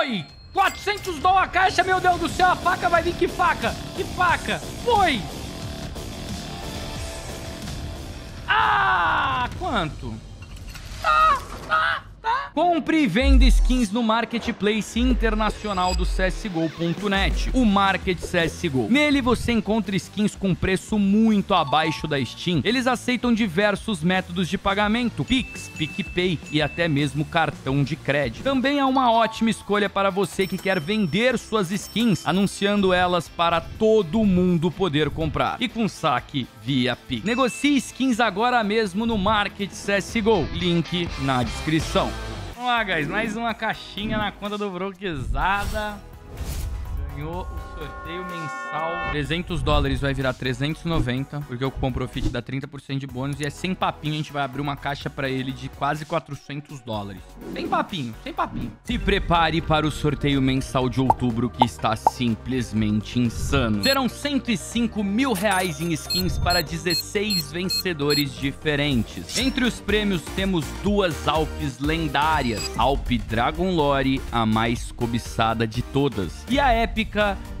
Foi! 400 dólares a caixa, meu Deus do céu, a faca vai vir, que faca? Que faca? Foi! Ah, quanto? Tá, tá. Compre e venda skins no Marketplace Internacional do CSGO.net, o Market CSGO. Nele você encontra skins com preço muito abaixo da Steam. Eles aceitam diversos métodos de pagamento, Pix, PicPay e até mesmo cartão de crédito. Também é uma ótima escolha para você que quer vender suas skins, anunciando elas para todo mundo poder comprar. E com saque via Pix. Negocie skins agora mesmo no Market CSGO. Link na descrição. Vamos lá, guys. Mais uma caixinha na conta do Broquezada. Ganhou o sorteio mensal. 300 dólares vai virar 390, porque o cupom Profit dá 30% de bônus. E é sem papinho, a gente vai abrir uma caixa pra ele de quase 400 dólares. Sem papinho, sem papinho. Se prepare para o sorteio mensal de outubro, que está simplesmente insano. Serão 105 mil reais em skins para 16 vencedores diferentes. Entre os prêmios, temos duas Alpes lendárias. Alp Dragon Lore, a mais cobiçada de todas. E a épica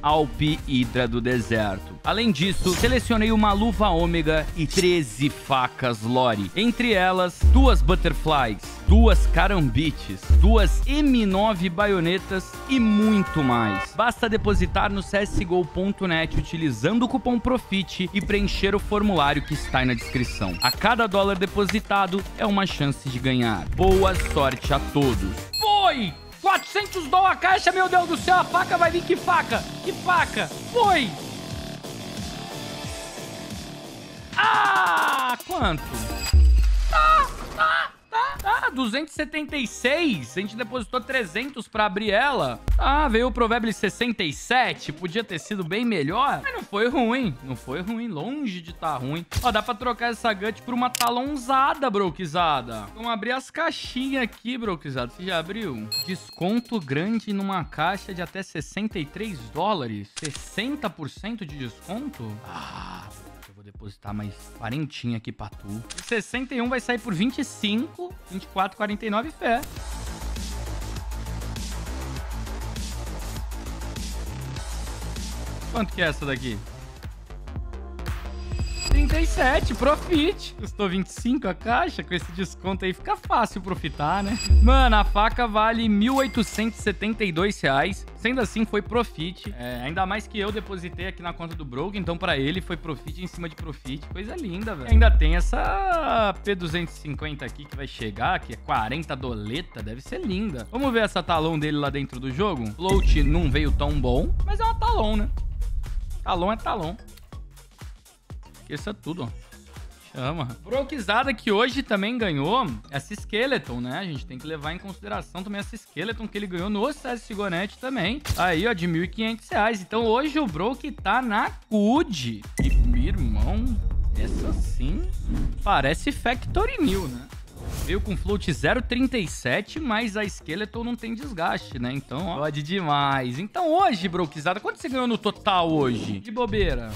Alpe Hidra do Deserto. Além disso, selecionei uma luva ômega e 13 facas Lore. Entre elas, duas Butterflies, duas Carambites, duas M9 baionetas e muito mais. Basta depositar no csgo.net utilizando o cupom PROFIT e preencher o formulário que está aí na descrição. A cada dólar depositado é uma chance de ganhar. Boa sorte a todos. Foi! 400 dólares a caixa, meu Deus do céu, a faca vai vir, que faca? Que faca? Foi! Ah, quanto? Tá, tá, tá, tá, 276, a gente depositou 300 pra abrir ela. Ah, veio o Provérbio 67, podia ter sido bem melhor, mas não foi ruim, não foi ruim, longe de tá ruim. Ó, dá pra trocar essa gut por uma talonzada, broquizada. Vamos abrir as caixinhas aqui, broquizada, você já abriu? Desconto grande numa caixa de até 63 dólares, 60% de desconto? Ah, vou depositar mais 40 aqui pra tu. 61 vai sair por 25, 24, 49 fé. Quanto que é essa daqui? 37, profit. Custou 25 a caixa. Com esse desconto aí fica fácil profitar, né? Mano, a faca vale 1.872 reais. Sendo assim, foi profit. É, ainda mais que eu depositei aqui na conta do Broke. Então, pra ele, foi profit em cima de profit. Coisa linda, velho. Ainda tem essa P250 aqui que vai chegar, que é 40 doleta. Deve ser linda. Vamos ver essa talão dele lá dentro do jogo. Float não veio tão bom, mas é uma talão, né? Talão é talão. Esqueça tudo. Chama. Broquizada que hoje também ganhou essa Skeleton, né? A gente tem que levar em consideração também essa Skeleton que ele ganhou no CSGONET também. Aí, ó, de R$ 1.500. Então hoje o Broke tá na CUD. E, meu irmão, essa sim parece Factory New, né? Veio com float 0,37, mas a Skeleton não tem desgaste, né? Então, ó, pode demais. Então hoje, Broquizada, quanto você ganhou no total hoje? De bobeira.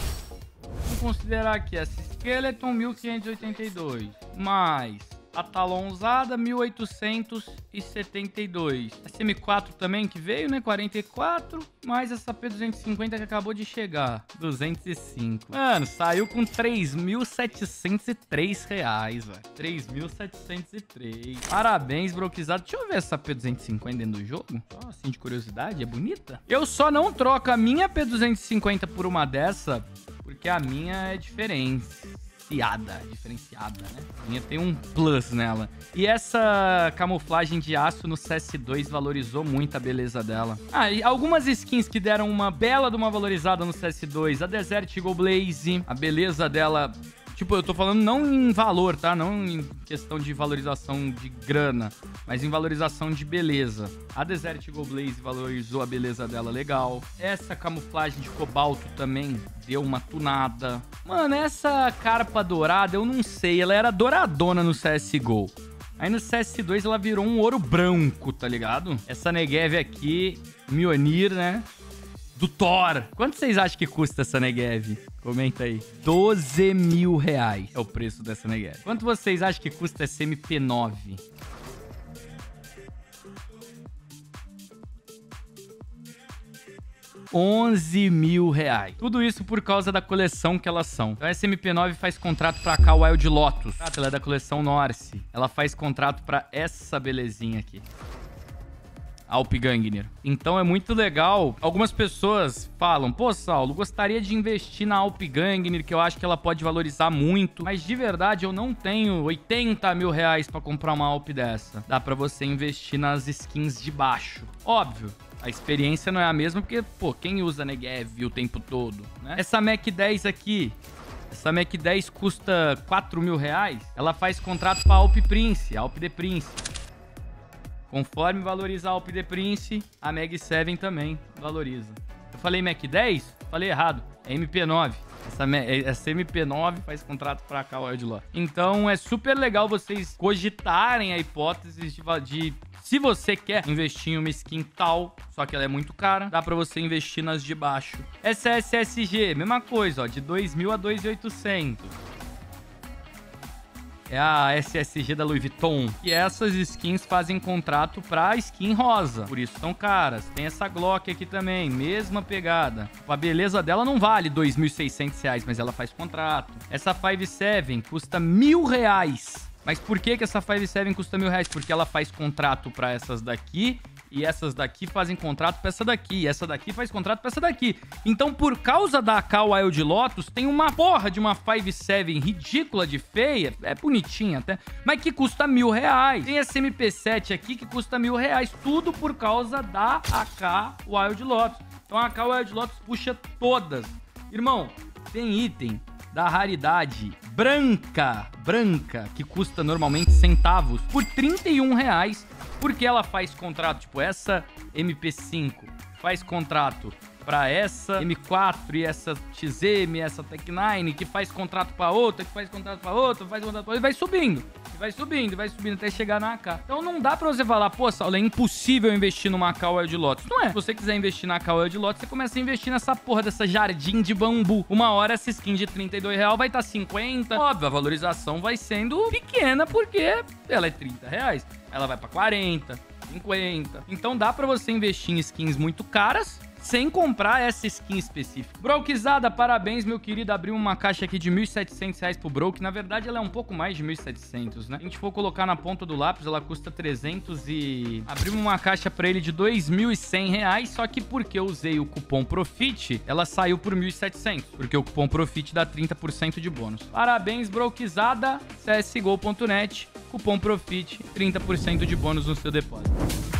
Considerar aqui essa Skeleton 1582, mais a talonzada 1872. A SM4 também que veio, né? 44, mais essa P250 que acabou de chegar, 205. Mano, saiu com 3.703 reais, velho. 3.703. Parabéns, broquizado. Deixa eu ver essa P250 dentro do jogo. Só assim de curiosidade, é bonita? Eu só não troco a minha P250 por uma dessa porque a minha é diferenciada, diferenciada, né? A minha tem um plus nela. E essa camuflagem de aço no CS2 valorizou muito a beleza dela. Ah, e algumas skins que deram uma bela de uma valorizada no CS2. A Desert Eagle Blaze, a beleza dela Tipo, eu tô falando não em valor, tá? Não em questão de valorização de grana, mas em valorização de beleza. A Desert Eagle Blaze valorizou a beleza dela legal. Essa camuflagem de cobalto também deu uma tunada. Mano, essa carpa dourada, eu não sei. Ela era douradona no CSGO. Aí no CS2 ela virou um ouro branco, tá ligado? Essa Negev aqui, Mionir, né? Do Thor. Quanto vocês acham que custa essa Negev? Comenta aí. 12 mil reais é o preço dessa Negev. Quanto vocês acham que custa essa MP9? 11 mil reais. Tudo isso por causa da coleção que elas são. Então, a SMP9 faz contrato pra cá, Wild Lotus. Ela é da coleção Norse. Ela faz contrato pra essa belezinha aqui. Alpgangnir. Então é muito legal. Algumas pessoas falam, pô, Saulo, gostaria de investir na Alpgangnir, que eu acho que ela pode valorizar muito. Mas de verdade, eu não tenho 80 mil reais pra comprar uma Alp dessa. Dá pra você investir nas skins de baixo. Óbvio, a experiência não é a mesma, porque, pô, quem usa Negev o tempo todo, né? Essa Mac 10 aqui, essa Mac 10 custa 4 mil reais. Ela faz contrato pra Alp Prince, Alp de Prince. Conforme valoriza a Alp de Prince, a Mag 7 também valoriza. Eu falei Mac 10? Falei errado. É MP9. Essa, essa MP9 faz contrato para cá o Wild Então é super legal vocês cogitarem a hipótese de, de se você quer investir em uma skin tal, só que ela é muito cara, dá para você investir nas de baixo. SSSG, mesma coisa, ó, de 2.000 a 2.800 é a SSG da Louis Vuitton. E essas skins fazem contrato pra skin rosa, por isso são caras. Tem essa Glock aqui também, mesma pegada. A beleza dela não vale 2.600 reais, mas ela faz contrato. Essa 5.7 custa mil reais. Mas por que, que essa 5.7 custa mil reais? Porque ela faz contrato para essas daqui e essas daqui fazem contrato pra essa daqui, e essa daqui faz contrato pra essa daqui. Então, por causa da AK Wild Lotus, tem uma porra de uma 5.7 ridícula de feia, é bonitinha até, mas que custa mil reais. Tem essa MP7 aqui que custa mil reais, tudo por causa da AK Wild Lotus. Então, a AK Wild Lotus puxa todas. Irmão, tem item da raridade branca, branca, que custa normalmente centavos, por 31 reais, porque ela faz contrato, tipo essa MP5 faz contrato para essa M4 e essa XM, essa Tech9, que faz contrato para outra, que faz contrato para outra, faz contrato outra, e vai subindo. Vai subindo, vai subindo até chegar na AK. Então não dá pra você falar, pô, Saulo, é impossível investir numa AK Wild Lotus. Não é. Se você quiser investir na AK Wild Lotus, você começa a investir nessa porra dessa jardim de bambu. Uma hora essa skin de 32 real vai estar tá 50. Óbvio, a valorização vai sendo pequena porque ela é 30 reais. Ela vai pra 40, 50. Então dá pra você investir em skins muito caras sem comprar essa skin específica. Brokezada, parabéns, meu querido. Abriu uma caixa aqui de R$ 1.700 pro Broke. Na verdade, ela é um pouco mais de 1.700, né? Se a gente for colocar na ponta do lápis, ela custa 300 e... Abrimos uma caixa pra ele de R$ 2.100, só que porque eu usei o cupom PROFIT, ela saiu por 1.700, porque o cupom PROFIT dá 30% de bônus. Parabéns, Brokezada, csgo.net, cupom PROFIT, 30% de bônus no seu depósito.